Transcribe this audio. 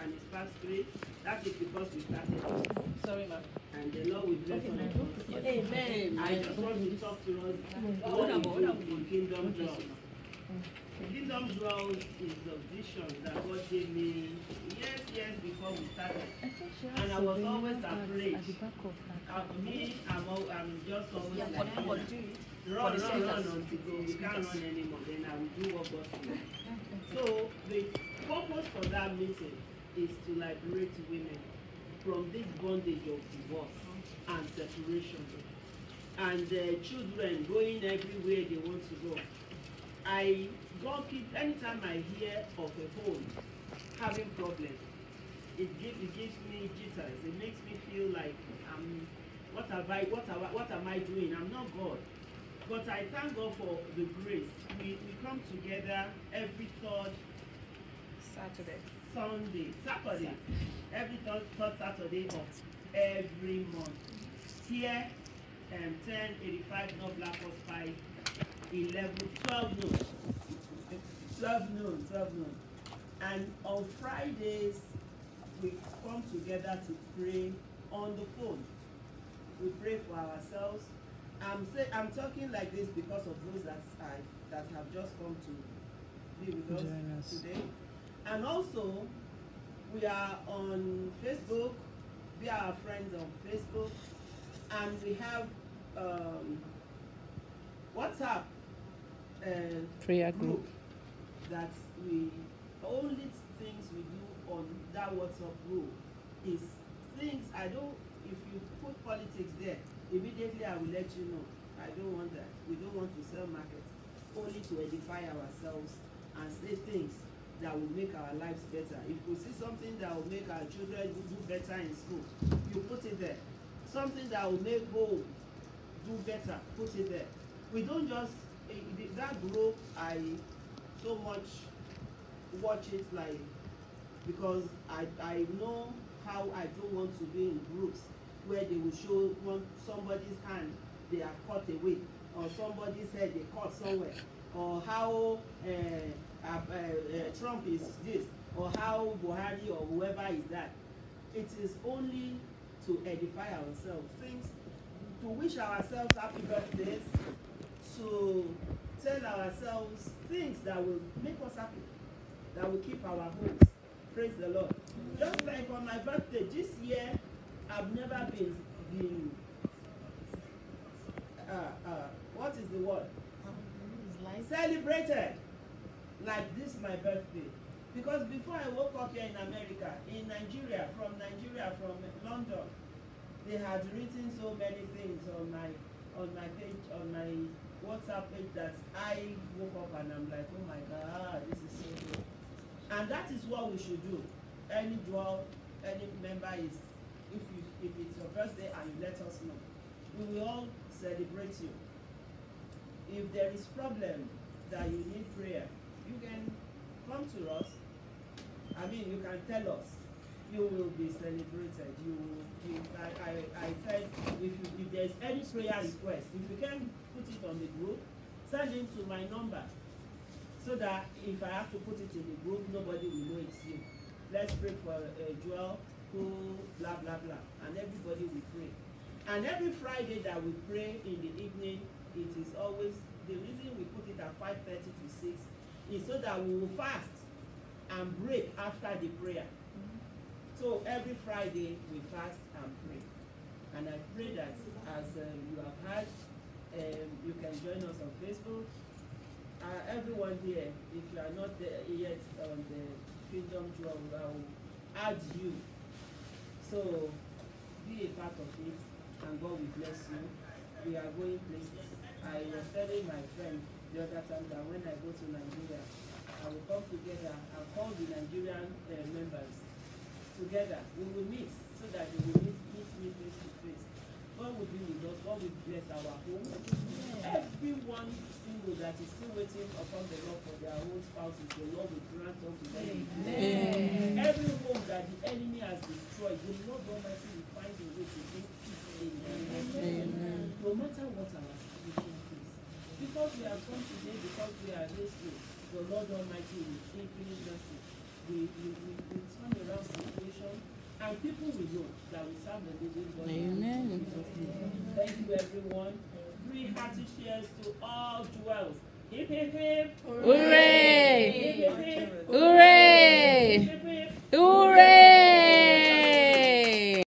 and it's past three. That is because we started. Sorry, ma'am. And the Lord will bless all of us. Amen. I just want to talk to us what we on. Kingdom Jewel. Kingdom Jewel is the vision that God gave me years, years before we started. And I was always afraid. Uh, me, I'm, al- I'm just always Yeah, like, for, for "Yeah, run, run, run centers. until go. We can't run anymore. Then I will do what God says. So the purpose for that meeting is to liberate women from this bondage of divorce and separation. And uh, children going everywhere they want to go. I God keep anytime I hear of a home having problems, it gives it gives me jitters. It makes me feel like I'm what have I what have what am I doing? I'm not God. But I thank God for the grace. We we come together every third Saturday. Sunday, Saturday, every third, third Saturday of every month. Here, um, ten eighty-five North Black Horse Pike, eleven, twelve noon. Twelve noon, twelve noon. And on Fridays, we come together to pray on the phone. We pray for ourselves. I'm say, I'm talking like this because of those that I, that have just come to be with us. today. And also, we are on Facebook. We are friends on Facebook. And we have um, WhatsApp uh, Prayer group. that we only things we do on that WhatsApp group is things I don't if you put politics there immediately I will let you know I don't want that we don't want to sell market only to edify ourselves and say things that will make our lives better. If we see something that will make our children do better in school you put it there. Something that will make home do better put it there. We don't just eh, that group I so much watch it like because I I know how I don't want to be in groups where they will show one somebody's hand they have cut away or somebody's head they cut somewhere or how uh, uh, uh, uh, Trump is this or how Buhari or whoever is that. It is only to edify ourselves. Things to wish ourselves happy birthdays to tell ourselves things that will make us happy that will keep our hopes. Praise the lord. Just like on my birthday this year i've never been been uh, uh, what is the word? Celebrated like this my birthday. Because before i woke up here in america in nigeria from nigeria from london they had written so many things on my on my page on my whatsapp page that i woke up and i'm like oh my god this is so good. And that is what we should do. Any draw any member is if you if it's your birthday and you let us know we will all celebrate you. If there is problem that you need prayer you can come to us. I mean you can tell us. You will be celebrated. You you i i i said if you if there is any prayer request if you can put it on the group send it to my number. So that if i have to put it in the group nobody will know it's you. Let's pray for uh, joel who blah blah blah. And everybody will pray. And every friday that we pray in the evening it is always the reason we put it at five thirty to six is so that we will fast and break after the prayer. So every friday we fast and pray. And i pray that as um, you have heard um, you can join us on facebook. Uh, everyone here if you are not there yet on the kingdom jewel i will add you. So be a part of it and god will bless you. We are going places. I was telling my friend the other time that when i go to nigeria i will come together and call the nigerian uh, members together. We will meet so that we will meet meet me face to face. God will be with us. God will bless our home. Everyone single that is still waiting upon the lord for their own spouses. The lord will grant unto them Amen. every home that the enemy has destroyed the lord almighty will find a have come today because we are raised to the Lord Almighty with infinite justice. We, we, we, we turn around situation and people will know that we serve the living God. Amen. Thank you, everyone. Three hearty cheers to all jewels. Hip, hip, hip. Hooray! Hooray! Hooray! Hooray!